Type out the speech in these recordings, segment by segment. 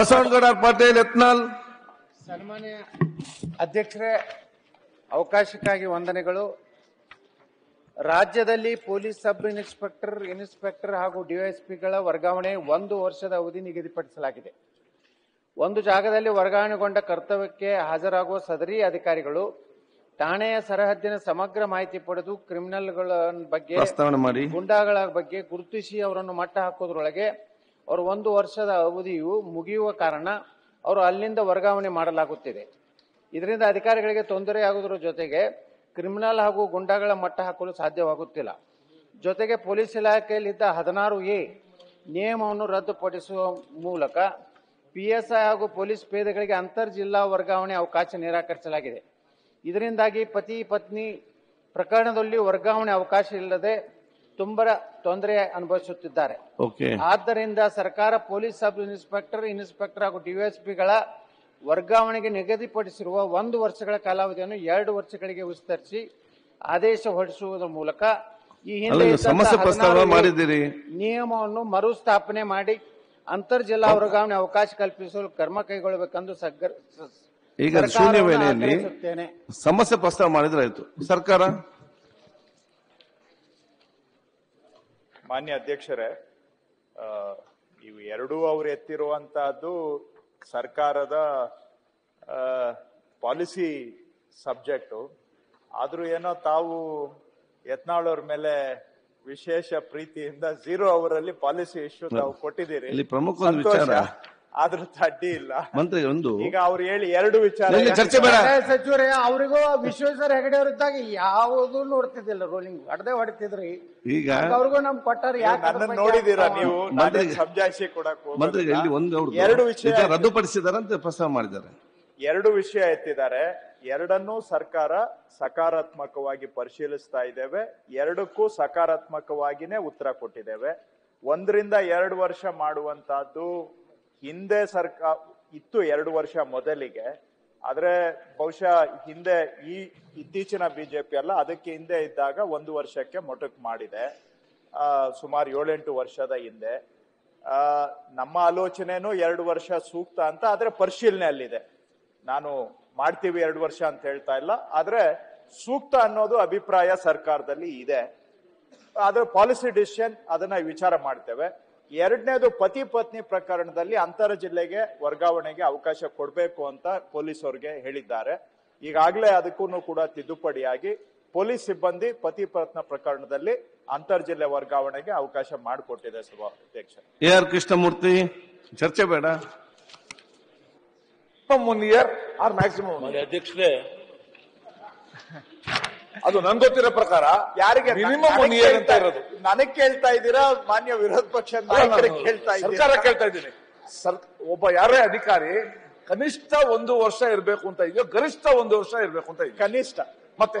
ಬಸವನಗೌಡ ಪಾಟೀಲ್ ಯತ್ನಾಲ್ ಸನ್ಮಾನ್ಯ ಅಧ್ಯಕ್ಷರೇ ಅವಕಾಶಕ್ಕಾಗಿ ವಂದನೆಗಳು. ರಾಜ್ಯದಲ್ಲಿ ಪೊಲೀಸ್ ಸಬ್ ಇನ್ಸ್ಪೆಕ್ಟರ್ ಇನ್ಸ್ಪೆಕ್ಟರ್ ಹಾಗೂ ಡಿವೈಎಸ್ಪಿಗಳ ವರ್ಗಾವಣೆ ಒಂದು ವರ್ಷದ ಅವಧಿ ನಿಗದಿಪಡಿಸಲಾಗಿದೆ. ಒಂದು ಜಾಗದಲ್ಲಿ ವರ್ಗಾವಣೆಗೊಂಡ ಕರ್ತವ್ಯಕ್ಕೆ ಹಾಜರಾಗುವ ಸದರಿ ಅಧಿಕಾರಿಗಳು ಠಾಣೆಯ ಸರಹದ್ದಿನ ಸಮಗ್ರ ಮಾಹಿತಿ ಪಡೆದು ಕ್ರಿಮಿನಲ್ಗಳ ಬಗ್ಗೆ ಗುಂಡಾಗಳ ಬಗ್ಗೆ ಗುರುತಿಸಿ ಅವರನ್ನು ಮಟ್ಟ ಹಾಕೋದ್ರೊಳಗೆ ಅವರು ಒಂದು ವರ್ಷದ ಅವಧಿಯು ಮುಗಿಯುವ ಕಾರಣ ಅವರು ಅಲ್ಲಿಂದ ವರ್ಗಾವಣೆ ಮಾಡಲಾಗುತ್ತಿದೆ. ಇದರಿಂದ ಅಧಿಕಾರಿಗಳಿಗೆ ತೊಂದರೆಯಾಗುವುದರ ಜೊತೆಗೆ ಕ್ರಿಮಿನಲ್ ಹಾಗೂ ಗುಂಡಾಗಳ ಮಟ್ಟ ಹಾಕಲು ಸಾಧ್ಯವಾಗುತ್ತಿಲ್ಲ. ಜೊತೆಗೆ ಪೊಲೀಸ್ ಇಲಾಖೆಯಲ್ಲಿದ್ದ ಹದಿನಾರು ಎ ನಿಯಮವನ್ನು ರದ್ದುಪಡಿಸುವ ಮೂಲಕ ಪಿಎಸ್ಐ ಹಾಗೂ ಪೊಲೀಸ್ ಪೇದೆಗಳಿಗೆ ಅಂತರ್ ಜಿಲ್ಲಾ ವರ್ಗಾವಣೆ ಅವಕಾಶ ನಿರಾಕರಿಸಲಾಗಿದೆ. ಇದರಿಂದಾಗಿ ಪತಿ ಪತ್ನಿ ಪ್ರಕರಣದಲ್ಲಿ ವರ್ಗಾವಣೆ ಅವಕಾಶ ಇಲ್ಲದೆ ತುಂಬಾ ತೊಂದರೆ ಅನುಭವಿಸುತ್ತಿದ್ದಾರೆ. ಆದ್ದರಿಂದ ಸರ್ಕಾರ ಪೊಲೀಸ್ ಸಬ್ ಇನ್ಸ್ಪೆಕ್ಟರ್ ಇನ್ಸ್ಪೆಕ್ಟರ್ ಹಾಗೂ ಡಿವೈಎಸ್ಪಿಗಳ ವರ್ಗಾವಣೆಗೆ ನಿಗದಿಪಡಿಸಿರುವ ಒಂದು ವರ್ಷಗಳ ಕಾಲಾವಧಿಯನ್ನು ಎರಡು ವರ್ಷಗಳಿಗೆ ವಿಸ್ತರಿಸಿ ಆದೇಶ ಹೊರಡಿಸುವುದರ ಮೂಲಕ ಈ ಹಿಂದೆ. ನಿಯಮವನ್ನು ಮರುಸ್ಥಾಪನೆ ಮಾಡಿ ಅಂತರ್ ಜಿಲ್ಲಾ ವರ್ಗಾವಣೆ ಅವಕಾಶ ಕಲ್ಪಿಸಲು ಕ್ರಮ ಕೈಗೊಳ್ಳಬೇಕೆಂದು ಈಗ ಸಮಸ್ಯೆ ಪ್ರಸ್ತಾವ ಮಾಡಿದ್ರಾಯ್ತು ಸರ್ಕಾರ ಮಾನ್ಯ ಅಧ್ಯಕ್ಷರೇ ಇವು ಎರಡೂ ಅವ್ರು ಎತ್ತಿರುವಂತಹದ್ದು ಸರ್ಕಾರದ ಪಾಲಿಸಿ ಸಬ್ಜೆಕ್ಟು. ಆದ್ರೂ ಏನೋ ತಾವು ಯತ್ನಾಳವ್ರ ಮೇಲೆ ವಿಶೇಷ ಪ್ರೀತಿಯಿಂದ ಜೀರೋ ಅವರಲ್ಲಿ ಪಾಲಿಸಿ ಇಶ್ಯೂ ತಾವು ಕೊಟ್ಟಿದ್ದೀರಿ. ಪ್ರಮುಖ ವಿಚಾರ. ಆದ್ರೂ ಅಡ್ಡಿ ಇಲ್ಲ. ಮಂತ್ರಿ ಒಂದು ಈಗ ಅವ್ರು ಹೇಳಿ ಎರಡು ವಿಚಾರ. ಇಲ್ಲಿ ಚರ್ಚೆ ಬೇಡ. ಸಚಿವರೇ ಅವರಿಗೂ ವಿಶ್ವೇಶ್ವರ ಹೆಗಡೆ ಅವ್ರ ಇದ್ದಾಗ ಯಾವುದು ನೋಡ್ತಿದ್ದಿಲ್ಲ ರೋಲಿಂಗ್ ಹೊಡೆದೇ ಹೊಡಿತಿದ್ರಿ. ಈಗ ಅವ್ರಿಗೂ ನಮ್ ಕೊಟ್ಟಾರ ಯಾಕ ನೋಡಿದೀರಾ ನೀವು? ಮಂತ್ರಿ- ನಾನೇನ್ ಸಮಜಾಯಿಸಿ ಕೊಡಕ್ ಹೋಗೋದಿಲ್ಲ. ಇಲ್ಲಿ ಒಂದು ಅವ್ರು ಎರಡು ವಿಷಯ ಈಗ ರದ್ದುಪಡಿಸಿದಾರೆ ಅಂತ ಪ್ರಸ್ತಾವ ಮಾಡಿದ್ದಾರೆ. ಎರಡು ವಿಷಯ ಎತ್ತಿದ್ದಾರೆ. ಎರಡನ್ನೂ ಸರ್ಕಾರ ಸಕಾರಾತ್ಮಕವಾಗಿ ಪರಿಶೀಲಿಸ್ತಾ ಇದ್ದೇವೆ. ಎರಡಕ್ಕೂ ಸಕಾರಾತ್ಮಕವಾಗಿನೇ ಉತ್ತರ ಕೊಟ್ಟಿದ್ದೇವೆ. ಒಂದರಿಂದ ಎರಡು ವರ್ಷ ಮಾಡುವಂತಹದ್ದು ಹಿಂದೆ ಸರ್ಕಾರ ಇತ್ತು ಎರಡು ವರ್ಷ ಮೊದಲಿಗೆ, ಆದ್ರೆ ಬಹುಶಃ ಹಿಂದೆ ಈ ಇತ್ತೀಚಿನ ಬಿಜೆಪಿ ಅಲ್ಲ, ಅದಕ್ಕೆ ಹಿಂದೆ ಇದ್ದಾಗ ಒಂದು ವರ್ಷಕ್ಕೆ ಮೊಟಕ್ ಮಾಡಿದೆ. ಸುಮಾರು ಏಳೆಂಟು ವರ್ಷದ ಹಿಂದೆ. ನಮ್ಮ ಆಲೋಚನೆನೂ ಎರಡು ವರ್ಷ ಸೂಕ್ತ ಅಂತ, ಆದ್ರೆ ಪರಿಶೀಲನೆಯಲ್ಲಿದೆ. ನಾನು ಮಾಡ್ತೀವಿ ಎರಡು ವರ್ಷ ಅಂತ ಹೇಳ್ತಾ ಇಲ್ಲ, ಆದ್ರೆ ಸೂಕ್ತ ಅನ್ನೋದು ಅಭಿಪ್ರಾಯ ಸರ್ಕಾರದಲ್ಲಿ ಇದೆ. ಆದ್ರೆ ಪಾಲಿಸಿ ಡಿಸಿಷನ್ ಅದನ್ನ ವಿಚಾರ ಮಾಡ್ತೇವೆ. ಎರಡನೇದು ಪತಿ ಪತ್ನಿ ಪ್ರಕರಣದಲ್ಲಿ ಅಂತರ ಜಿಲ್ಲೆಗೆ ವರ್ಗಾವಣೆಗೆ ಅವಕಾಶ ಕೊಡಬೇಕು ಅಂತ ಪೊಲೀಸ್ ಅವ್ರಿಗೆ ಹೇಳಿದ್ದಾರೆ. ಈಗಾಗಲೇ ಅದಕ್ಕೂ ಕೂಡ ತಿದ್ದುಪಡಿಯಾಗಿ ಪೊಲೀಸ್ ಸಿಬ್ಬಂದಿ ಪತಿ ಪತ್ನಿ ಪ್ರಕರಣದಲ್ಲಿ ಅಂತರ್ ಜಿಲ್ಲೆ ವರ್ಗಾವಣೆಗೆ ಅವಕಾಶ ಮಾಡಿಕೊಟ್ಟಿದೆ ಸಭಾಧ್ಯಕ್ಷ ಎ ಆರ್ ಕೃಷ್ಣಮೂರ್ತಿ ಚರ್ಚೆ ಬೇಡ. ಒನ್ ಇಯರ್ ಆರ್ ಮ್ಯಾಕ್ಸಿಮಮ್ ಅಧ್ಯಕ್ಷರೇ ಅದು ನನ್ ಗೊತ್ತಿರೋ ಪ್ರಕಾರ ಯಾರಿಗೆ ಮಿನಿಮಮ್ ಒನ್ ಇಯರ್ ಅಂತ ಇರೋದು. ನನಗ್ ಕೇಳ್ತಾ ಇದ್ದೀರಾ? ಮಾನ್ಯ ವಿರೋಧ ಪಕ್ಷ ನಾಯಕರಿಗೆ ಕೇಳ್ತಾ ಸರ್ಕಾರ ಕೇಳ್ತಾ ಇದ್ದೀನಿ. ಸರ್ ಒಬ್ಬ ಯಾರೇ ಅಧಿಕಾರಿ ಕನಿಷ್ಠ ಒಂದು ವರ್ಷ ಇರಬೇಕು ಅಂತ ಇದೆಯೋ ಗರಿಷ್ಠ ಒಂದು ವರ್ಷ ಇರಬೇಕು ಅಂತ ಇದೆಯೋ. ಕನಿಷ್ಠ. ಮತ್ತೆ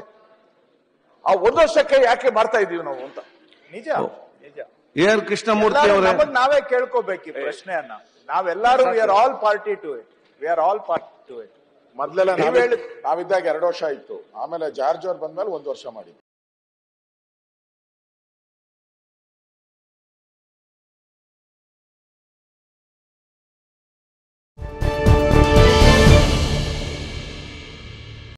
ಆ ಒಂದು ವರ್ಷಕ್ಕೆ ಯಾಕೆ ಮಾಡ್ತಾ ಇದೀವಿ ನಾವು ಅಂತ? ನಿಜ ನಿಜ. ಕೃಷ್ಣಮೂರ್ತಿ ಅವರೇ. ನಾವೇ ಕೇಳ್ಕೋಬೇಕು ಈ ಪ್ರಶ್ನೆಯನ್ನ. ನಾವೆಲ್ಲರೂ we are all party to it we are all party to it ಮೊದ್ಲೆಲ್ಲ ನಾವಿದ್ದಾಗ ಎರಡು ವರ್ಷ ಇತ್ತು ಆಮೇಲೆ ಜಾರ್ಜ್ ಅವ್ರು ಬಂದ್ಮೇಲೆ ಒಂದು ವರ್ಷ ಮಾಡಿದ್ವಿ